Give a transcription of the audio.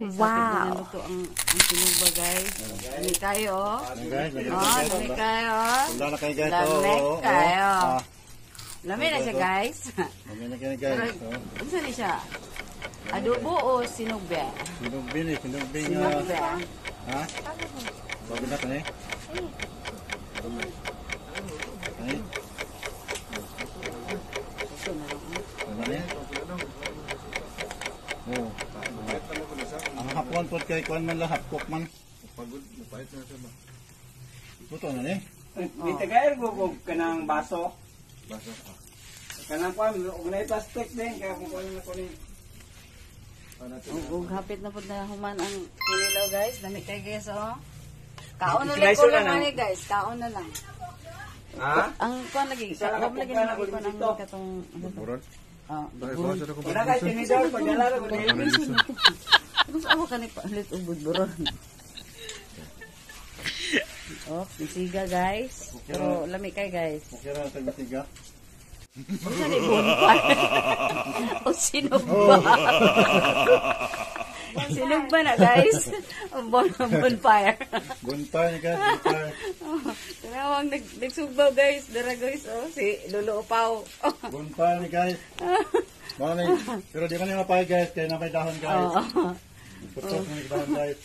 Wow. Ito ang, ang sinuba guys. Dami kayo. oh. Ano guys, lagyan Oh, natin dami kayo. Wala na kayo guys. Dami oo, kayo. oo. Ah, Lami na siya guys. Lagyan na kayo guys. Oh. unsa ni siya? Adobo o sinugbe? Sinugbin eh, sinugbin nga. Sinugbe. Ha? Bago na kani? Kani? Ano Hapon po kay kuan man lang hapkok man. Pagod, mapait na siya ba? Luto na ni. Di tagayer ko kung kanang baso. Basa. Kanang kwan, kung na plastic din, kaya kung kwan na ko ni. Ug ug hapit na pud na human ang kinilaw guys. Dami kayo guys oh. Kaon na lang ko na lang lang. ani guys. Kaon na lang. Ha? Ang kuan lagi, lang wag lagi kapugkan na ako ko ng dito. katong ano to? Buron? Ah, na ko Wala kay tinidor, pagdala ko ni Sa ako kanip palit ubod buron. Oh, pisiga guys. Pero lami kay guys. Okay ra tag matiga. Unsa ni bonfire? o sinog ba? sinog ba na guys? Ang bon bonfire. Bonfire guys, bonfire. Tinawag nag nagsugbaw guys. Dara guys oh si Lolo Upaw. Bonfire ni guys. Mga ni, pero di man ni mapay guys, kaya na may dahon guys. Oh. Putok ni dahon guys.